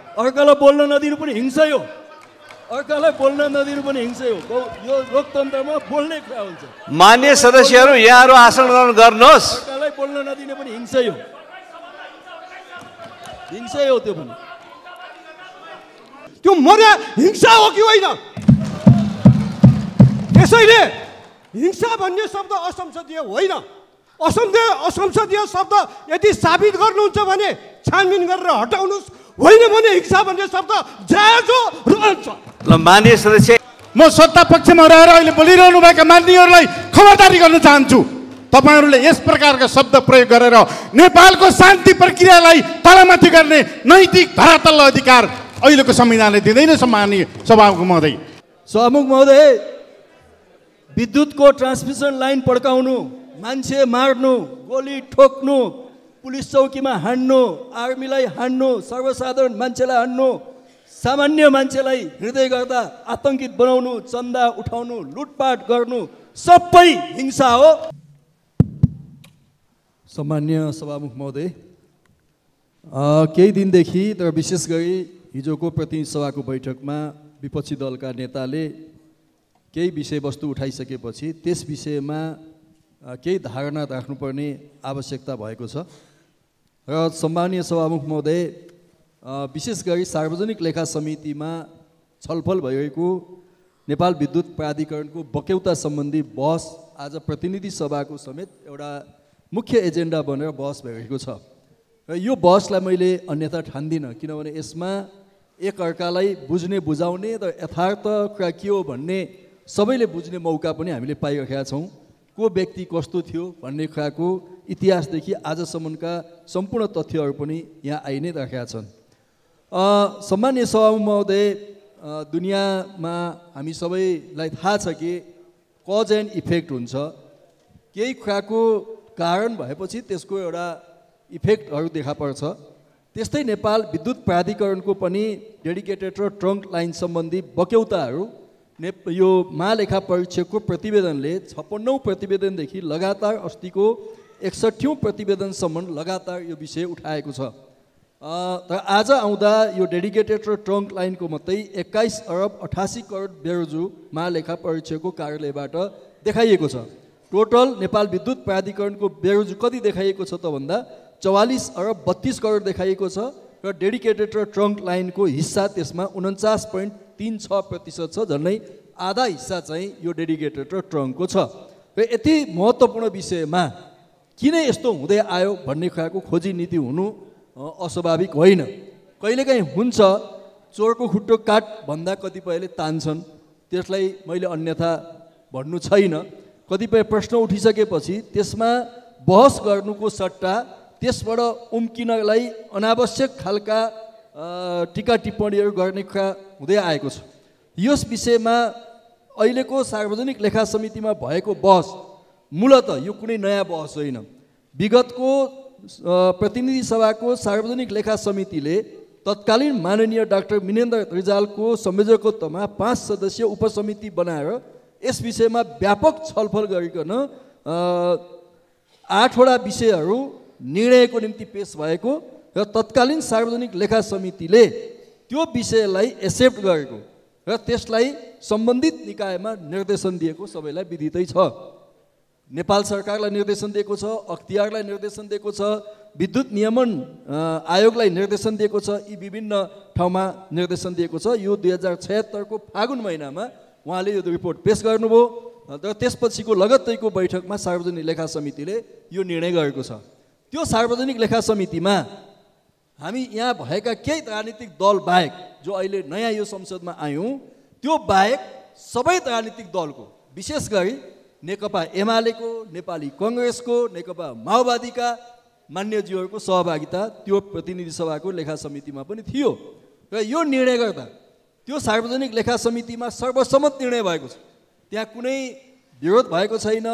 अर्कालाई बोल्न नदिनु पनि हिंसै हो। अर्कालाई बोल्न नदिनु पनि हिंसै हो। यो लोकतन्त्रमा बोल्ने कुरा हुन्छ। मान्य सदस्यहरू यहाँहरू आसन ग्रहण गर्नुहोस्। अर्कालाई बोल्न नदिने पनि हिंसै हो। हिंसै हो त्यो पनि। त्यो मर्या हिंसा हो कि होइन? त्यसैले हिंसा भन्ने शब्द असंसदीय होइन। असंसदीय असंसदीय शब्द यदि साबित गर्नुहुन्छ भने छानबिन गरेर हटाउनुहोस्। होइन भने हिंसा भन्ने शब्द जायजो रहन्छ ल मान्य सदस्य। म सत्ता पक्षमा रहेर अहिले बोलिरहनुभएका मान्यहरूलाई खबरदारी गर्न चाहन्छु। तपाईँहरूले यस प्रकारका शब्द प्रयोग गरेर नेपालको शान्ति प्रक्रियालाई तलमाथि गर्ने नैतिक धरातल अधिकार अहिलेको संविधानले दिँदैन सम्मानीय सभामुख महोदय। सभामुख महोदय विद्युतको ट्रान्समिसन लाइन पड्काउनु मान्छे मार्नु गोली ठोक्नु पुलिस चौकीमा हान्नु आर्मीलाई हान्नु सर्वसाधारण मान्छेलाई हान्नु सामान्य मान्छेलाई हृदय गर्दा आतङ्कित बनाउनु चन्दा उठाउनु लुटपाट गर्नु सबै हिंसा हो। सामान्य सभामुख महोदय केही दिनदेखि तर विशेष गरी हिजोको प्रतिनिधि सभाको बैठकमा विपक्षी दलका नेताले केही विषयवस्तु उठाइसकेपछि त्यस विषयमा केही धारणा राख्नुपर्ने आवश्यकता भएको छ। र सम्मानीय सभामुख महोदय विशेष गरी सार्वजनिक लेखा समितिमा छलफल भइरहेको नेपाल विद्युत प्राधिकरणको बक्यौता सम्बन्धी बहस आज प्रतिनिधि सभाको समेत एउटा मुख्य एजेन्डा बनेर बहस भइरहेको छ। र यो बहसलाई मैले अन्यथा ठान्दिनँ किनभने यसमा एक अर्कालाई बुझ्ने बुझाउने र यथार्थ कुरा के हो भन्ने सबैले बुझ्ने मौका पनि हामीले पाइरहेका छौँ। को व्यक्ति कस्तो थियो भन्ने कुराको इतिहासदेखि आजसम्मका सम्पूर्ण तथ्यहरू पनि यहाँ आइ नै राखेका छन्। अ, सम्मान्य सभामुख महोदय दुनियाँमा हामी सबैलाई थाहा छ कि कज एन्ड इफेक्ट हुन्छ। केही कुराको कारण भएपछि त्यसको एउटा इफेक्टहरू देखा पर्छ। त्यस्तै नेपाल विद्युत प्राधिकरणको पनि डेडिकेटेड र ट्रङ्क लाइन सम्बन्धी बक्यौताहरू ने यो महालेखा परीक्षकको प्रतिवेदनले छप्पन्नौ प्रतिवेदनदेखि लगातार अस्तिको एकसट्ठौँ प्रतिवेदनसम्म लगातार यो विषय उठाएको छ। तर आज आउँदा यो डेडिकेटेड र ट्रङ्क लाइनको मात्रै एक्काइस अरब अठासी करोड बेरोजु महालेखा परीक्षकको कार्यालयबाट देखाइएको छ। टोटल नेपाल विद्युत प्राधिकरणको बेरोजु कति देखाइएको छ त भन्दा चौवालिस अरब बत्तिस करोड देखाइएको छ र डेडिकेटेड र ट्रङ्क लाइनको हिस्सा त्यसमा उन्चास पोइन्ट तिन छ प्रतिशत छ झन्डै आधा हिस्सा चाहिँ यो डेडिकेटेड र ट्रङ्कको छ। र यति महत्त्वपूर्ण विषयमा किन यस्तो हुँदै आयो भन्ने कुराको खोजी नीति हुनु अस्वाभाविक होइन। कहिलेकाहीँ हुन्छ चोरको खुट्टो काट भन्दा कतिपयले तान्छन्। त्यसलाई मैले अन्यथा भन्नु छैन। कतिपय प्रश्न उठिसकेपछि त्यसमा बहस गर्नुको सट्टा त्यसबाट उम्किनलाई अनावश्यक खालका टिका टिप्पणीहरू गर्ने कुरा हुँदै आएको छ। यस विषयमा अहिलेको सार्वजनिक लेखा समितिमा भएको बहस मूलत यो कुनै नयाँ बहस होइन। विगतको प्रतिनिधि सभाको सार्वजनिक लेखा समितिले तत्कालीन माननीय डाक्टर मिनेन्द्र रिजालको संयोजकत्वमा पाँच सदस्यीय उपसमिति बनाएर यस विषयमा व्यापक छलफल गरिकन आठवटा विषयहरू निर्णयको निम्ति पेस भएको र तत्कालीन सार्वजनिक लेखा समितिले त्यो विषयलाई एक्सेप्ट गरेको र त्यसलाई सम्बन्धित निकायमा निर्देशन दिएको सबैलाई विदितै छ। नेपाल सरकारलाई निर्देशन दिएको छ अख्तियारलाई निर्देशन दिएको छ विद्युत नियमन आयोगलाई निर्देशन दिएको छ यी विभिन्न ठाउँमा निर्देशन दिएको छ। यो दुई हजार छयत्तरको फागुन महिनामा उहाँले यो रिपोर्ट पेस गर्नुभयो र त्यसपछिको लगत्तैको बैठकमा सार्वजनिक लेखा समितिले यो निर्णय गरेको छ। त्यो सार्वजनिक लेखा समितिमा हामी यहाँ भएका केही राजनीतिक दल बाहेक जो अहिले नयाँ यो संसदमा आयौँ त्यो बाहेक सबै राजनीतिक दलको विशेष गरी नेकपा एमालेको नेपाली कङ्ग्रेसको नेकपा माओवादीका मान्यज्यूहरूको सहभागिता त्यो प्रतिनिधि सभाको लेखा समितिमा पनि थियो। र यो निर्णय गर्दा त्यो सार्वजनिक लेखा समितिमा सर्वसम्मत निर्णय भएको छ। त्यहाँ कुनै विरोध भएको छैन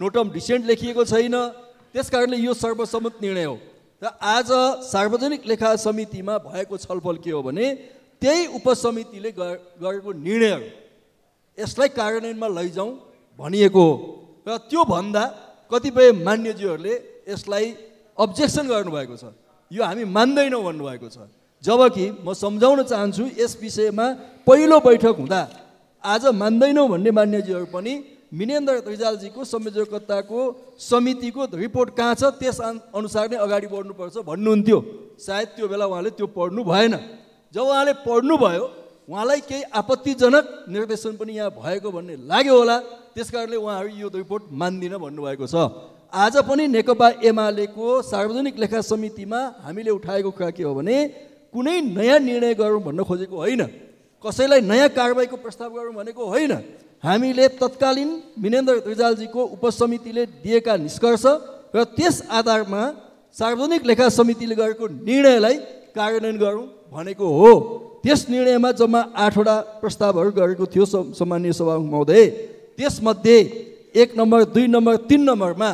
नोटम डिसेन्ट लेखिएको छैन। त्यस कारणले यो सर्वसम्मत निर्णय हो। र आज सार्वजनिक लेखा समितिमा भएको छलफल के हो भने त्यही उपसमितिले गर- गरेको निर्णयहरू। यसलाई कार्यान्वयनमा लैजाउँ। भनिएको। हो र त्यो भन्दा कतिपय मान्यज्यूहरूले यसलाई अब्जेक्सन गर्नुभएको छ। यो हामी मान्दैनौँ भन्नुभएको छ। जबकि म सम्झाउन चाहन्छु यस विषयमा पहिलो बैठक हुँदा आज मान्दैनौँ भन्ने मान्यजीहरू पनि मिनेन्द्र रिजालजीको संयोजकताको समितिको रिपोर्ट कहाँ छ त्यस अन- अनुसार नै अगाडि बढ्नुपर्छ भन्नुहुन्थ्यो। सायद त्यो बेला उहाँले त्यो पढ्नु भएन। जब उहाँले पढ्नुभयो उहाँलाई केही आपत्तिजनक निर्देशन पनि यहाँ भएको भन्ने लाग्यो होला। त्यस कारणले उहाँहरू यो रिपोर्ट मान्दिनँ भन्नुभएको छ। आज पनि नेकपा एमालेको सार्वजनिक लेखा समितिमा हामीले उठाएको कुरा के हो भने कुनै नयाँ निर्णय गरौँ भन्न खोजेको होइन। कसैलाई नयाँ कारवाहीको प्रस्ताव गरौँ भनेको होइन। हामीले तत्कालीन मिनेन्द्र रिजालजीको उपसमितिले दिएका निष्कर्ष र त्यस आधारमा सार्वजनिक लेखा समितिले गरेको निर्णयलाई कार्यान्वयन गरौँ भनेको हो। त्यस निर्णयमा जम्मा आठवटा प्रस्तावहरू गरेको थियो सम- सम्मानीय सभामुख महोदय। त्यसमध्ये एक नम्बर दुई नम्बर तिन नम्बरमा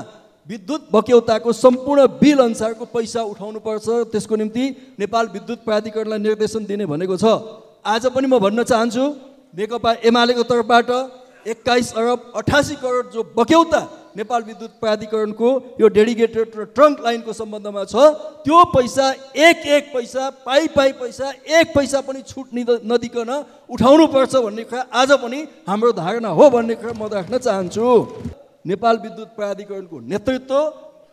विद्युत बक्यौताको सम्पूर्ण बिल अनुसारको पैसा उठाउनुपर्छ। त्यसको निम्ति नेपाल विद्युत प्राधिकरणलाई निर्देशन दिने भनेको छ। आज पनि म भन्न चाहन्छु नेकपा एमालेको तर्फबाट एक्काइस अरब अठासी करोड जो बक्यौता नेपाल विद्युत प्राधिकरणको यो डेडिकेटेड र ट्रङ्क लाइनको सम्बन्धमा छ त्यो पैसा एक एक पैसा पाइ पाइ पैसा एक पैसा पनि छुट निद- नदिकन उठाउनुपर्छ भन्ने कुरा आज पनि हाम्रो धारणा हो भन्ने कुरा म राख्न चाहन्छु। नेपाल विद्युत प्राधिकरणको नेतृत्व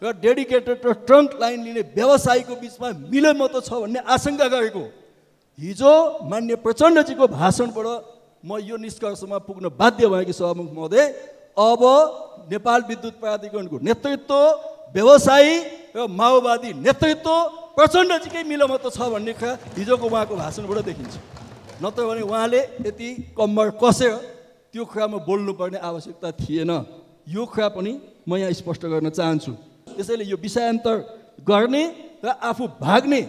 र डेडिकेटेड र ट्रङ्क लाइन लिने व्यवसायीको बिचमा मिलेमतो छ भन्ने आशंका गरेको। हिजो मान्य प्रचण्डजीको भाषणबाट म यो निष्कर्षमा पुग्न बाध्य भएकी सभामुख महोदय। अब नेपाल विद्युत प्राधिकरणको नेतृत्व व्यवसायी र माओवादी नेतृत्व प्रचण्डजीकै मिलोमतो छ भन्ने कुरा हिजोको उहाँको भाषणबाट देखिन्छ। नत्र भने उहाँले यति कम्मर कसेर त्यो कुरामा बोल्नुपर्ने आवश्यकता थिएन। यो कुरा पनि म यहाँ स्पष्ट गर्न चाहन्छु। त्यसैले यो विषयान्तर गर्ने र आफू भाग्ने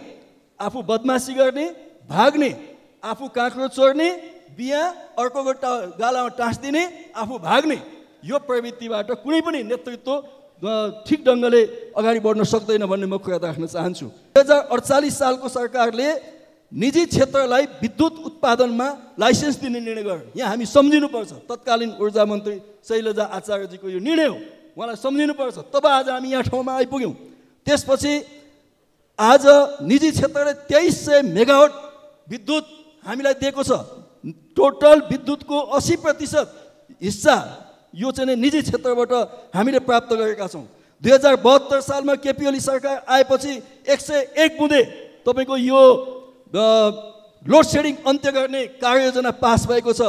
आफू बदमासी गर्ने भाग्ने आफू काँक्रो चोर्ने बिहा अर्कोको टा गालामा टाँसिदिने आफू भाग्ने यो प्रवृत्तिबाट कुनै पनि नेतृत्व ठिक ढङ्गले अगाडि बढ्न सक्दैन भन्ने म कुरा राख्न चाहन्छु। दुई हजार अडचालिस सालको सरकारले निजी क्षेत्रलाई विद्युत उत्पादनमा लाइसेन्स दिने निर्णय गर्यो। यहाँ हामी सम्झिनुपर्छ तत्कालीन ऊर्जा मन्त्री शैलजा आचार्यजीको यो निर्णय हो। उहाँलाई सम्झिनुपर्छ तब आज हामी यहाँ ठाउँमा आइपुग्यौँ। त्यसपछि आज निजी क्षेत्रले तेइस सय मेगावट विद्युत हामीलाई दिएको छ। टोटल विद्युतको असी प्रतिशत हिस्सा यो चाहिँ निजी क्षेत्रबाट हामीले प्राप्त गरेका छौँ। दुई हजार बहत्तर सालमा केपी ओली सरकार आएपछि एक सय एक बुँदे तपाईँको यो लोड सेडिङ अन्त्य गर्ने कार्ययोजना पास भएको छ।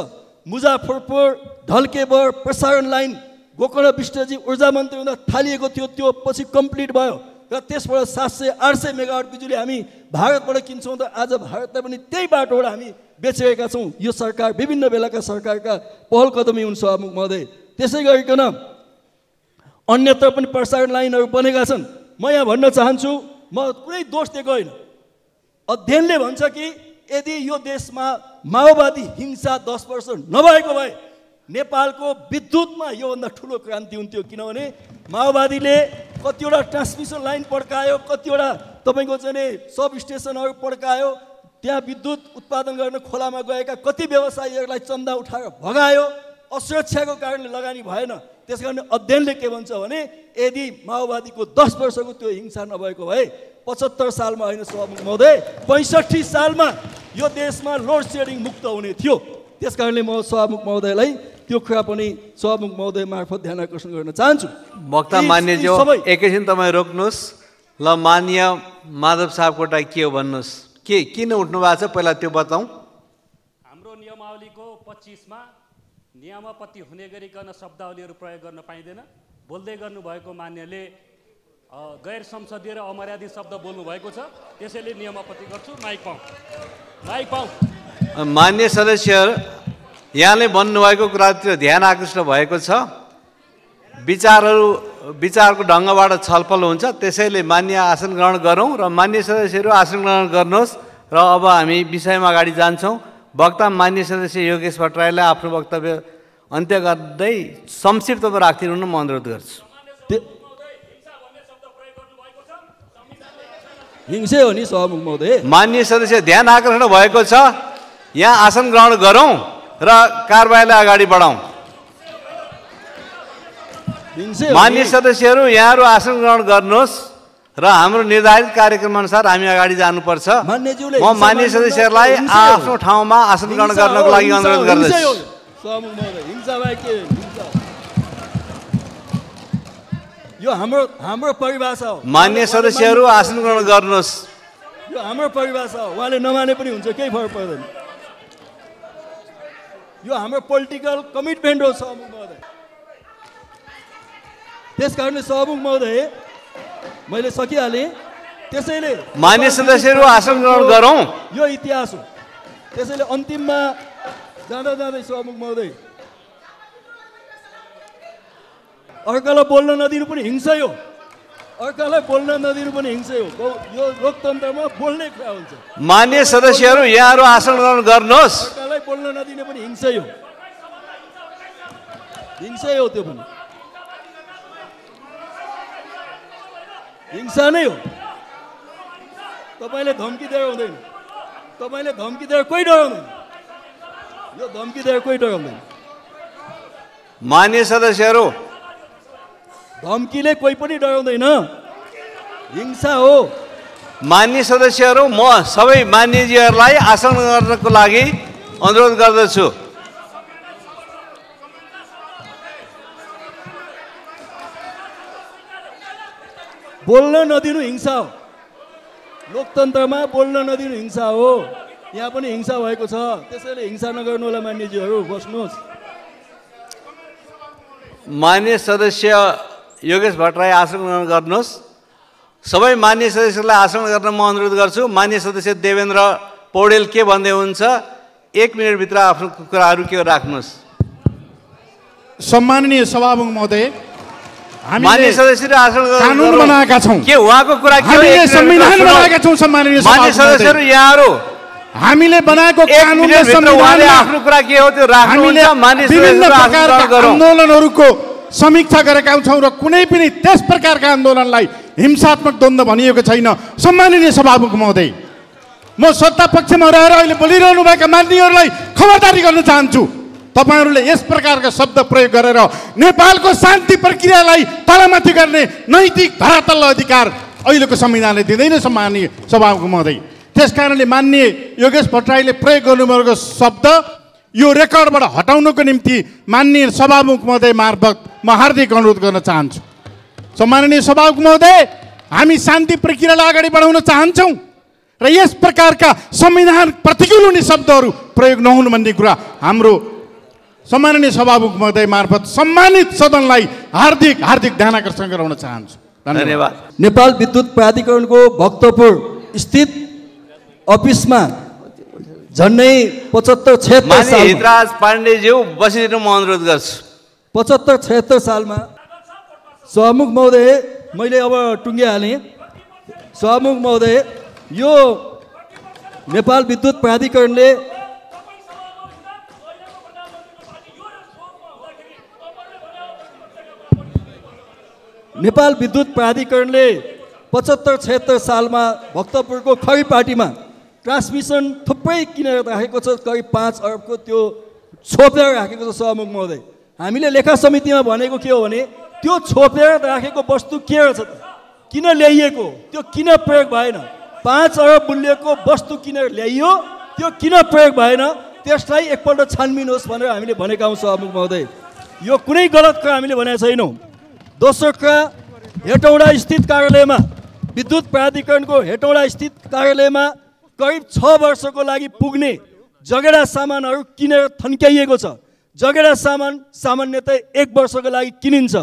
मुजाफरपुर ढल्केबर प्रसारण लाइन गोकर्ण विष्टजी ऊर्जा मन्त्री हुँदा थालिएको थियो त्यो पछि कम्प्लिट भयो र त्यसबाट सात सय आठ सय मेगावट बिजुली हामी भारतबाट किन्छौँ त आज भारतलाई पनि त्यही बाटोबाट हामी बेचिरहेका छौँ। यो सरकार विभिन्न बेलाका सरकारका पहल कदमी हुन् सभामुख महोदय। त्यसै गरिकन अन्यत्र पनि प्रसारण लाइनहरू बनेका छन्। म यहाँ भन्न चाहन्छु म कुनै दोष दिएको होइन। अध्ययनले भन्छ कि यदि यो देशमा माओवादी हिंसा दस वर्ष नभएको भए नेपालको विद्युतमा योभन्दा ठुलो क्रान्ति हुन्थ्यो। किनभने माओवादीले कतिवटा ट्रान्समिसन लाइन पड्कायो कतिवटा तपाईँको चाहिँ सब स्टेसनहरू पड्कायो त्यहाँ विद्युत उत्पादन गर्न खोलामा गएका कति व्यवसायीहरूलाई चन्दा उठाएर भगायो। असुरक्षाको कारणले लगानी भएन त्यस कारण अध्ययनले के भन्छ भने यदि माओवादीको दस वर्षको त्यो हिंसा नभएको भए पचहत्तर सालमा होइन सभामुख महोदय पैँसठी सालमा यो देशमा लोड सेडिङ मुक्त हुने थियो। त्यस कारणले म सभामुख महोदयलाई त्यो कुरा पनि सभामुख महोदय मार्फत ध्यान आकर्षण गर्न चाहन्छु। वक्ता यी- मान्यज्यू एकैछिन तपाईँ रोक्नुहोस् ल मान्य माधव साहबको लागि के हो भन्नुहोस्। के किन उठ्नु भएको छ? पहिला त्यो बताउँ। हाम्रो नियमावलीको पच्चिसमा नियमापत्ति हुने गरिकन शब्दावलीहरू प्रयोग गर्न पाइँदैन। बोल्दै गर्नुभएको मान्यले गैर संसदीय र अमर्यादित शब्द बोल्नुभएको छ। त्यसैले नियमापत्ति गर्छु। माइक पाउँ। माइक पाउँ। मान्य सदस्यहरू यहाँले भन्नुभएको कुरातिर ध्यान आकृष्ट भएको छ। विचारहरू विचारको ढङ्गबाट छलफल हुन्छ। त्यसैले मान्य आसन ग्रहण गरौँ र मान्य सदस्यहरू आसन ग्रहण गर्नुहोस्। र अब हामी विषयमा अगाडि जान्छौँ। वक्ता मान्य सदस्य योगेश भट्टराईलाई आफ्नो वक्तव्य अन्त्य गर्दै संक्षिप्तमा राखिदिनु म अनुरोध गर्छु। हिंसै हो नि महोदय। मान्य सदस्य ध्यान आकर्षण भएको छ। यहाँ आसन ग्रहण गरौँ र कारवाहीलाई अगाडि बढाउँ। मान्य। सदस्यहरू यहाँहरू आसन ग्रहण गर्नुहोस्। र हाम्रो निर्धारित कार्यक्रम अनुसार हामी अगाडि जानुपर्छ। म मान्य सदस्यहरूलाई। आफ्नो ठाउँमा आसन ग्रहण गर्नको लागि अनुरोध। गर्दछु। यो हाम्रो हाम्रो परिभाषा हो। मान्य सदस्यहरू आसन ग्रहण गर्नुहोस्। यो हाम्रो परिभाषा हो। उहाँले नमाने पनि हुन्छ केही फरक पर्दैन। यो हाम्रो पोलिटिकल कमिटमेन्ट हो सभामुख महोदय। त्यस कारणले सभामुख महोदय मैले सकिहालेँ। त्यसैले मान्य सदस्यहरू आसन ग्रहण गरौँ। यो इतिहास हो। त्यसैले अन्तिममा जाँदा जाँदै सभामुख महोदय अर्कालाई बोल्न नदिनु पनि हिंसै हो। अर्कालाई बोल्न नदिनु पनि हिंसै हो। यो लोकतन्त्रमा बोल्ने कुरा हुन्छ। मान्य सदस्यहरू यहाँहरू आसन ग्रहण गर्नुहोस्। अर्कालाई बोल्न नदिने पनि हिंसै हो। हिंसै हो त्यो पनि। हिंसा नै हो। तपाईँले धम्की दिएर हुँदैन तपाईँले धम्की दिएर कोही डराउँदैन। यो धम्की दिएर कोही डराउँदैन। मान्य सदस्यहरू धम्कीले कोही पनि डराउँदैन। हिंसा हो। मान्य सदस्यहरू म सबै मान्यजीहरूलाई आसन गर्नको लागि अनुरोध गर्दछु। बोल्न नदिनु हिंसा हो। लोकतन्त्रमा बोल्न नदिनु हिंसा हो। यहाँ पनि हिंसा भएको छ। त्यसैले हिंसा नगर्नु होला मान्यजीहरू बस्नुहोस्। मान्य सदस्य योगेश भट्टराई आसन ग्रहण गर्नुहोस्। सबै मान्य सदस्यलाई आसन गर्न म अनुरोध गर्छु। मान्य सदस्य देवेन्द्र पौडेल के भन्दै हुन्छ एक मिनटभित्र आफ्नो कुराहरू के राख्नुहोस्। सम्माननीय सभामुख महोदय मान्य सदस्यले आसन कानुन। बनाएका छौँ। के उहाँको कुरा के? हामीले संविधान। बनाएका छौँ सम्माननीय मान्य सदस्यहरू यहाँहरू। हामीले बनाएको एक कानुन र मिनटभित्र उहाँले संविधानमा आफ्नो कुरा के हो त्यो हामीले राख्नुहुन्छ मान्य सदस्यहरू आन्दोलनहरूको समीक्षा गरेका छौँ र कुनै पनि त्यस प्रकारका आन्दोलनलाई हिंसात्मक द्वन्द्व भनिएको छैन। सम्माननीय सभामुख महोदय म सत्ता पक्षमा रहेर अहिले बोलिरहनु भएका मान्यहरूलाई खबरदारी गर्न चाहन्छु। तपाईँहरूले यस प्रकारका शब्द प्रयोग गरेर नेपालको शान्ति प्रक्रियालाई तलमाथि गर्ने नैतिक धरातल अधिकार अहिलेको संविधानले दिँदैन सम्माननीय सभामुख महोदय। त्यस कारणले मान्य योगेश भट्टराईले प्रयोग गर्नुभएको शब्द यो रेकर्डबाट हटाउनको निम्ति माननीय सभामुख महोदय मार्फत म हार्दिक अनुरोध गर्न चाहन्छु। सम्माननीय सभामुख महोदय हामी शान्ति प्रक्रियालाई अगाडि बढाउन चाहन्छौँ र यस प्रकारका संविधान प्रतिकूल हुने शब्दहरू प्रयोग नहुनु भन्ने कुरा हाम्रो सम्माननीय सभामुख महोदय मार्फत सम्मानित सदनलाई हार्दिक हार्दिक ध्यान आकर्षण गराउन चाहन्छु। धन्यवाद। धन्यवाद। नेपाल विद्युत प्राधिकरणको भक्तपुर स्थित अफिसमा झन्डै पचहत्तर छत्तर हितराज पाण्डेज्यू बसिदिनु म अनुरोध गर्छु। पचहत्तर छत्तर सालमा सभामुख महोदय मैले अब टुङ्गिहालेँ। सभामुख महोदय यो नेपाल विद्युत प्राधिकरणले नेपाल विद्युत प्राधिकरणले पचहत्तर छत्तर सालमा भक्तपुरको खरी पार्टीमा ट्रान्समिसन थुप्रै किनेर राखेको छ करिब पाँच अरबको त्यो छोपेर राखेको छ सभामुख महोदय। हामीले लेखा समितिमा भनेको के हो भने त्यो छोपेर राखेको वस्तु के रहेछ त? किन ल्याइएको? त्यो किन प्रयोग भएन? पाँच अरब मूल्यको वस्तु किनेर ल्याइयो त्यो किन प्रयोग भएन? त्यसलाई एकपल्ट छानबिन होस् भनेर हामीले भनेका हौँ सभामुख महोदय। यो कुनै गलत कुरा हामीले भनेका छैनौँ। दोस्रो कुरा हेटौँडा स्थित कार्यालयमा विद्युत प्राधिकरणको हेटौँडा स्थित कार्यालयमा करिब छ वर्षको लागि पुग्ने जगेडा सामानहरू किनेर थन्क्याइएको छ। जगेडा सामान सामान्यतः एक वर्षको लागि किनिन्छ।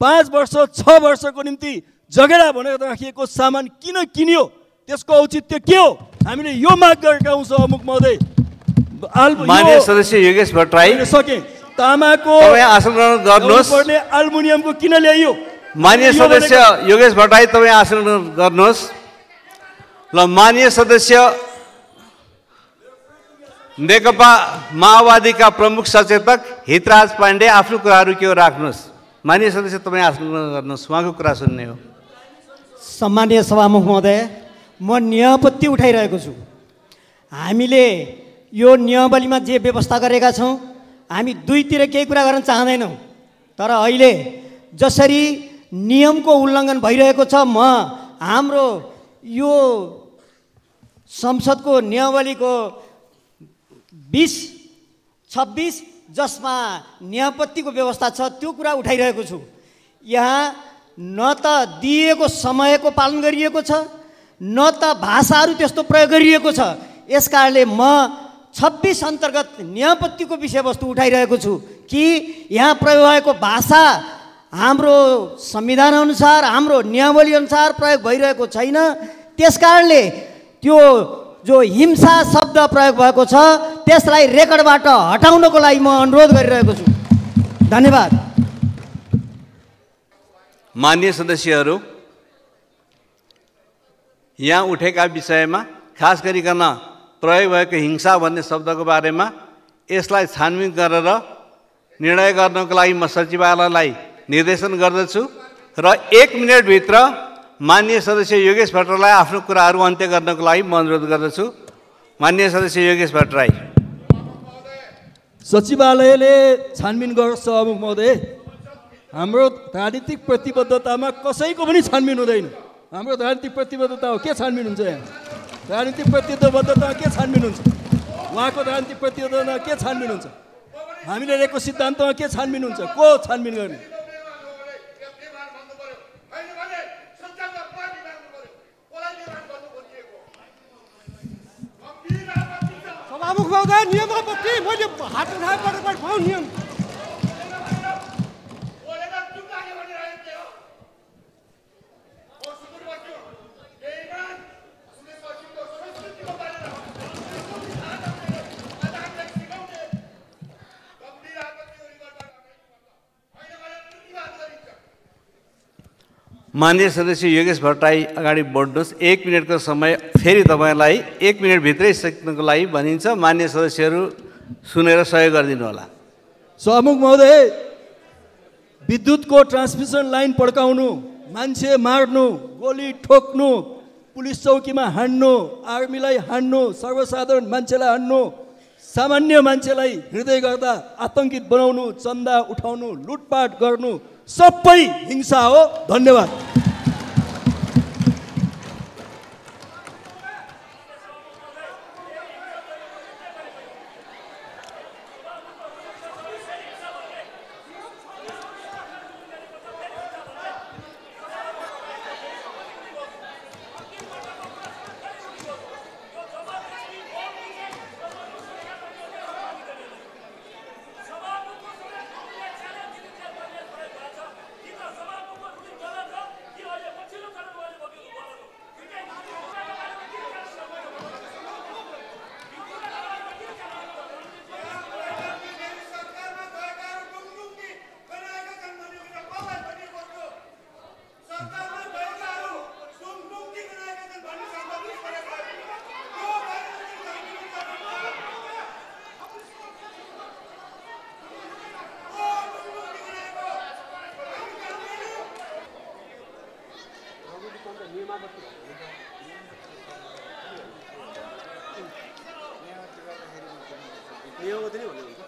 पाँच वर्ष छ वर्षको निम्ति जगेडा भनेर राखिएको सामान किन किनियो? त्यसको औचित्य के हो? हामीले यो माग गरेका हौँ सभामुख महोदय। सदस्य योगेश भट्टराई। सकेँ। तामाको आसन ग्रहण गर्नुहोस्। अल्मुनियमको किन ल्याइयो? मान्य सदस्य योगेश भट्टराई तपाईँ आसन ग्रहण गर्नुहोस्। ल मान्य सदस्य नेकपा माओवादीका प्रमुख सचेतक हितराज पाण्डे आफ्नो कुराहरू के हो राख्नुहोस्। मान्य सदस्य तपाईँ आसन ग्रहण गर्नुहोस्। उहाँको कुरा सुन्ने हो। सम्मानीय सभामुख महोदय म नियपत्ति उठाइरहेको छु। हामीले यो नियमावलीमा जे व्यवस्था गरेका छौँ हामी दुईतिर केही कुरा गर्न चाहँदैनौँ। तर अहिले जसरी नियमको उल्लङ्घन भइरहेको छ म हाम्रो यो संसदको नियमावलीको बिस छब्बिस जसमा न्यायपत्तिको व्यवस्था छ त्यो कुरा उठाइरहेको छु। यहाँ न त दिएको समयको पालन गरिएको छ न त भाषाहरू त्यस्तो प्रयोग गरिएको छ। यस कारणले म छब्बिस अन्तर्गत न्यायपत्तिको विषयवस्तु उठाइरहेको छु कि यहाँ प्रयोग भएको भाषा हाम्रो संविधानअनुसार हाम्रो नियमावली अनुसार प्रयोग भइरहेको छैन। त्यस कारणले त्यो जो हिंसा शब्द प्रयोग भएको छ त्यसलाई रेकर्डबाट हटाउनको लागि म अनुरोध गरिरहेको छु। धन्यवाद। मान्य सदस्यहरू यहाँ उठेका विषयमा खास गरिकन प्रयोग भएको हिंसा भन्ने शब्दको बारेमा यसलाई छानबिन गरेर निर्णय गर्नको लागि म सचिवालयलाई निर्देशन गर्दछु र एक मिनटभित्र मान्य सदस्य योगेश भट्टराईलाई आफ्नो कुराहरू अन्त्य गर्नको लागि म अनुरोध गर्दछु। मान्य सदस्य योगेश भट्टराई। सचिवालयले छानबिन गर्छ सभामुख महोदय। हाम्रो राजनीतिक प्रतिबद्धतामा कसैको पनि छानबिन हुँदैन। हाम्रो राजनीतिक प्रतिबद्धता हो। के छानबिन हुन्छ यहाँ? राजनीतिक प्रतिबद्धता के छानबिन हुन्छ? उहाँको राजनीतिक प्रतिबद्धता के छानबिन हुन्छ? हामीले लिएको सिद्धान्तमा के छानबिन हुन्छ? को छानबिन गर्ने? सभामुख महोदय मैले हात पाउँ नियम। मान्य सदस्य योगेश भट्टराई अगाडि बढ्नुहोस्। एक मिनटको समय फेरि तपाईँलाई एक मिनटभित्रै सिक्नको लागि भनिन्छ। मान्य सदस्यहरू सुनेर सहयोग गरिदिनु होला। सभामुख महोदय विद्युतको ट्रान्समिसन लाइन पड्काउनु मान्छे मार्नु गोली ठोक्नु पुलिस चौकीमा हान्नु आर्मीलाई हान्नु सर्वसाधारण मान्छेलाई हान्नु सामान्य मान्छेलाई हृदय गर्दा आतङ्कित बनाउनु चन्दा उठाउनु लुटपाट गर्नु सबै हिंसा हो। धन्यवाद नियमवती नै भन्ने हुन्छ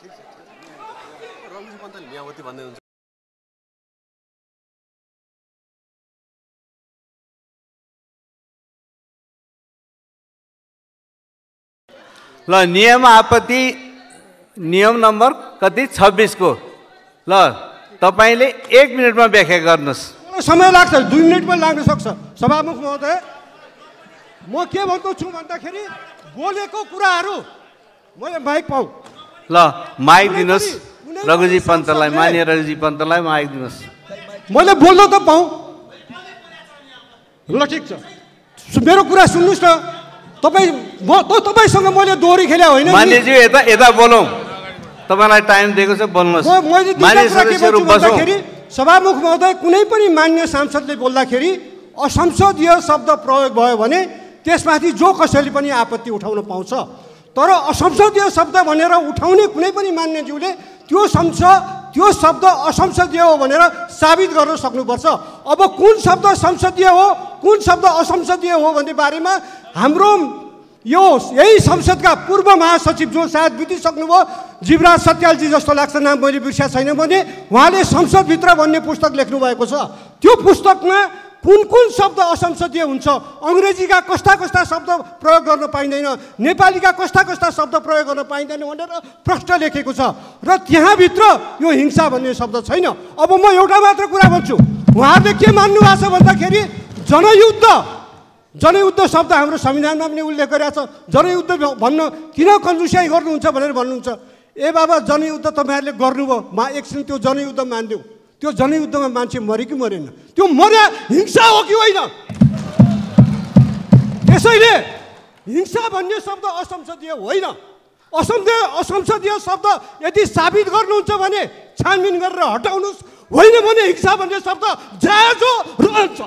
ठिक छ रमेश पन्तले नियमवती भन्दै हुन्छ ल नियम आपत्ति नियम नम्बर कति? छब्बिसको। ल तपाईँले एक मिनटमा व्याख्या गर्नुहोस्। समय लाग्छ दुई मिनट पनि लाग्न सक्छ। सभामुख महोदय म के भन्दछु भन्दाखेरि बोलेको कुराहरू मैले माइक पाउँ ल माइक दिनुहोस्। रघुजी पन्तलाई मान्य रघुजी पन्तलाई माइक दिनुहोस्। मैले बोल्न त पाउँ ल ठिक छ। मेरो कुरा सुन्नुहोस् न। तपाईँ म तपाईँसँग मैले दोहोरी खेले होइन नि। मान्यज्यू यता यता बोलौँ। तपाईँलाई टाइम दिएको छ बोल्नुहोस्। मैले सभामुख महोदय कुनै पनि मान्य सांसदले बोल्दाखेरि असंसदीय शब्द प्रयोग भयो भने त्यसमाथि जो कसैले पनि आपत्ति उठाउन पाउँछ। तर असंसदीय शब्द भनेर उठाउने कुनै पनि मान्यज्यूले त्यो संसद त्यो शब्द असंसदीय हो भनेर साबित गर्न सक्नुपर्छ। अब कुन शब्द संसदीय हो कुन शब्द असंसदीय हो भन्ने बारेमा हाम्रो यो यही संसदका पूर्व महासचिव जो सायद बितिसक्नुभयो जीवराज सत्यालजी जस्तो लाग्छ नाम मैले बिर्सिया छैन भने उहाँले संसदभित्र भन्ने पुस्तक लेख्नु भएको छ। त्यो पुस्तकमा कुन कुन शब्द असंसदीय हुन्छ? अङ्ग्रेजीका कस्ता कस्ता शब्द प्रयोग गर्न पाइँदैन नेपालीका कस्ता कस्ता शब्द प्रयोग गर्न पाइँदैन भनेर प्रश्न लेखेको छ। र त्यहाँभित्र यो हिंसा भन्ने शब्द छैन। अब म एउटा मात्र कुरा भन्छु। उहाँहरूले के मान्नु भएको छ भन्दाखेरि जनयुद्ध जनयुद्ध शब्द हाम्रो संविधानमा पनि उल्लेख गरेको छ। जनयुद्ध भन्न किन कन्जुसियाई गर्नुहुन्छ भनेर भन्नुहुन्छ। ए बाबा जनयुद्ध तपाईँहरूले गर्नुभयो। मा एकछिन त्यो जनयुद्ध मानिदिउँ। त्यो जनयुद्धमा मान्छे मऱ्यो कि मरेन? त्यो मर्या हिंसा हो कि होइन? त्यसैले हिंसा भन्ने शब्द असंसदीय होइन। असंसदीय असंसदीय शब्द यदि साबित गर्नुहुन्छ भने छानबिन गरेर हटाउनुहोस्। होइन भने हिंसा भन्ने शब्द जायज हो रहन्छ